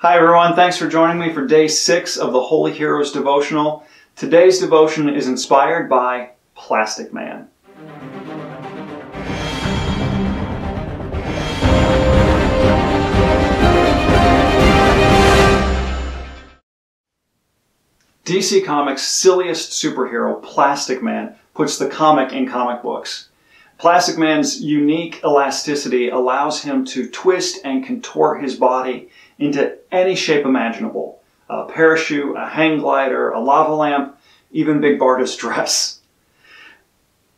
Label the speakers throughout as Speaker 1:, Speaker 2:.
Speaker 1: Hi, everyone. Thanks for joining me for day six of the Holy Heroes devotional. Today's devotion is inspired by Plastic Man. DC Comics' silliest superhero, Plastic Man, puts the comic in comic books. Plastic Man's unique elasticity allows him to twist and contort his body into any shape imaginable. A parachute, a hang glider, a lava lamp, even Big Barda's dress.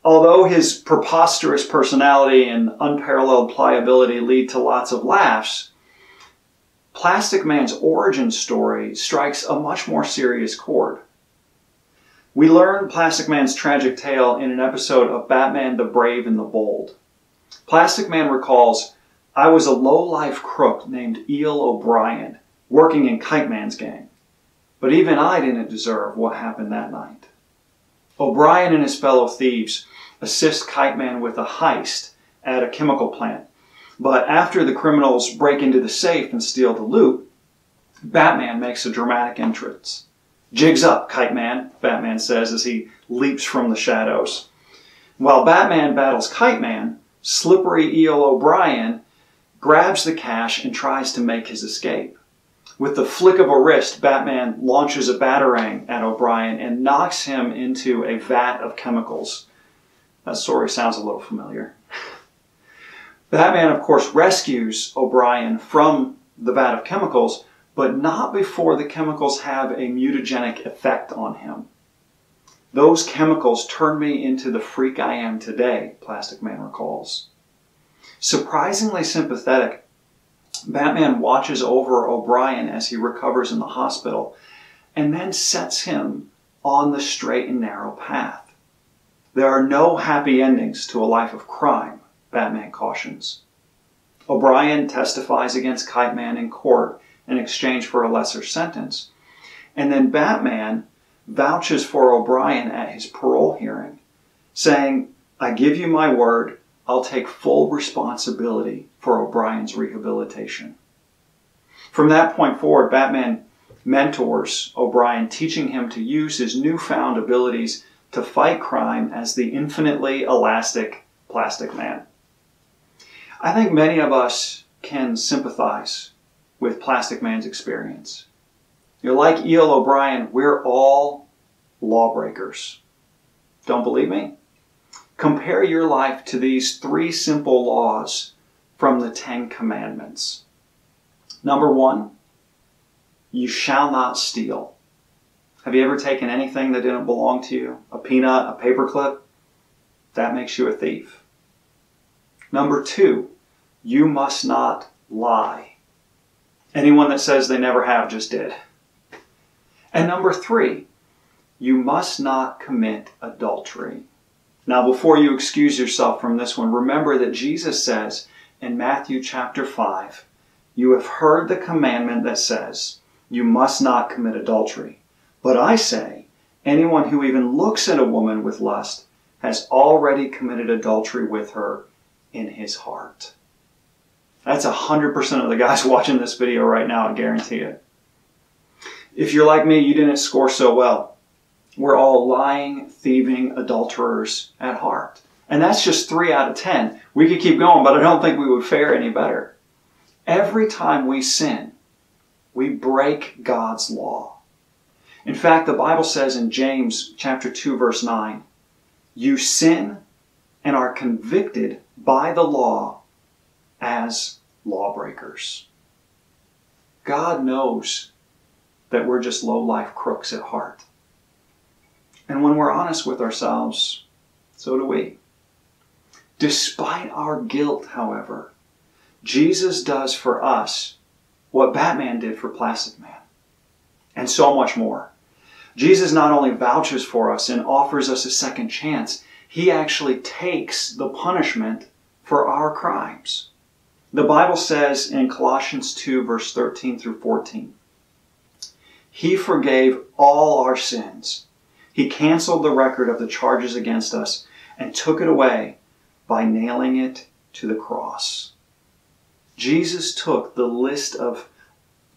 Speaker 1: Although his preposterous personality and unparalleled pliability lead to lots of laughs, Plastic Man's origin story strikes a much more serious chord. We learn Plastic Man's tragic tale in an episode of Batman the Brave and the Bold. Plastic Man recalls I was a low-life crook named Eel O'Brien, working in Kite Man's gang. But even I didn't deserve what happened that night. O'Brien and his fellow thieves assist Kite Man with a heist at a chemical plant. But after the criminals break into the safe and steal the loot, Batman makes a dramatic entrance. Jigs up, Kite Man, Batman says as he leaps from the shadows. While Batman battles Kite Man, slippery Eel O'Brien grabs the cash and tries to make his escape. With the flick of a wrist, Batman launches a batarang at O'Brien and knocks him into a vat of chemicals. That story sounds a little familiar. Batman, of course, rescues O'Brien from the vat of chemicals, but not before the chemicals have a mutagenic effect on him. Those chemicals turn me into the freak I am today, Plastic Man recalls. Surprisingly sympathetic, Batman watches over O'Brien as he recovers in the hospital and then sets him on the straight and narrow path. There are no happy endings to a life of crime, Batman cautions. O'Brien testifies against Kite Man in court in exchange for a lesser sentence. And then Batman vouches for O'Brien at his parole hearing, saying, I give you my word I'll take full responsibility for O'Brien's rehabilitation. From that point forward, Batman mentors O'Brien, teaching him to use his newfound abilities to fight crime as the infinitely elastic plastic man. I think many of us can sympathize with Plastic Man's experience. You're like Eel O'Brien, we're all lawbreakers. Don't believe me? Compare your life to these three simple laws from the Ten Commandments. Number one, you shall not steal. Have you ever taken anything that didn't belong to you? A peanut, a paperclip? That makes you a thief. Number two, you must not lie. Anyone that says they never have just did. And number three, you must not commit adultery. Now, before you excuse yourself from this one, remember that Jesus says in Matthew chapter 5, You have heard the commandment that says, You must not commit adultery. But I say, anyone who even looks at a woman with lust has already committed adultery with her in his heart. That's 100% of the guys watching this video right now, I guarantee it. If you're like me, you didn't score so well. We're all lying, thieving adulterers at heart. And that's just three out of ten. We could keep going, but I don't think we would fare any better. Every time we sin, we break God's law. In fact, the Bible says in James chapter 2 verse 9, you sin and are convicted by the law as lawbreakers. God knows that we're just low-life crooks at heart. And when we're honest with ourselves, so do we. Despite our guilt, however, Jesus does for us what Batman did for Plastic Man, and so much more. Jesus not only vouches for us and offers us a second chance, he actually takes the punishment for our crimes. The Bible says in Colossians 2, verse 13 through 14, He forgave all our sins he canceled the record of the charges against us and took it away by nailing it to the cross. Jesus took the list of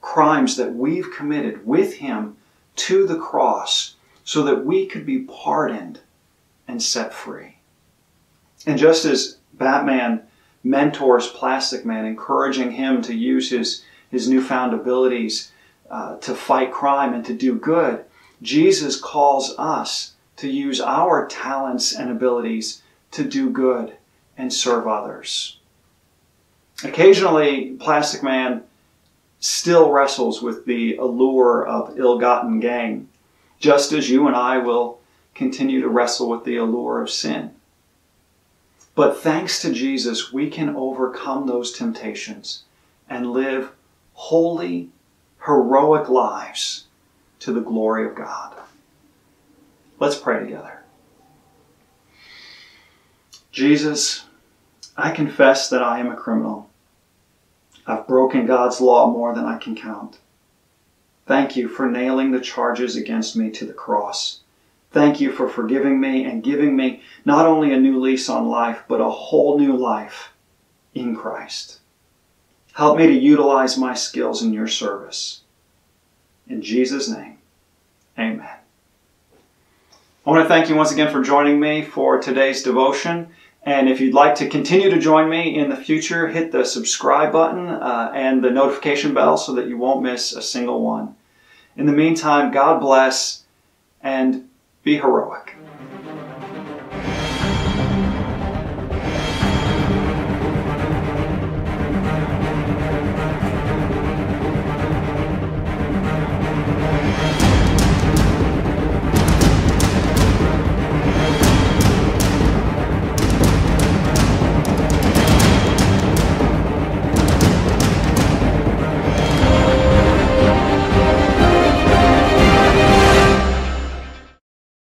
Speaker 1: crimes that we've committed with him to the cross so that we could be pardoned and set free. And just as Batman mentors Plastic Man, encouraging him to use his, his newfound abilities uh, to fight crime and to do good, Jesus calls us to use our talents and abilities to do good and serve others. Occasionally, Plastic Man still wrestles with the allure of ill gotten gain, just as you and I will continue to wrestle with the allure of sin. But thanks to Jesus, we can overcome those temptations and live holy, heroic lives to the glory of God. Let's pray together. Jesus, I confess that I am a criminal. I've broken God's law more than I can count. Thank you for nailing the charges against me to the cross. Thank you for forgiving me and giving me not only a new lease on life, but a whole new life in Christ. Help me to utilize my skills in your service. In Jesus' name, amen. I want to thank you once again for joining me for today's devotion. And if you'd like to continue to join me in the future, hit the subscribe button uh, and the notification bell so that you won't miss a single one. In the meantime, God bless and be heroic.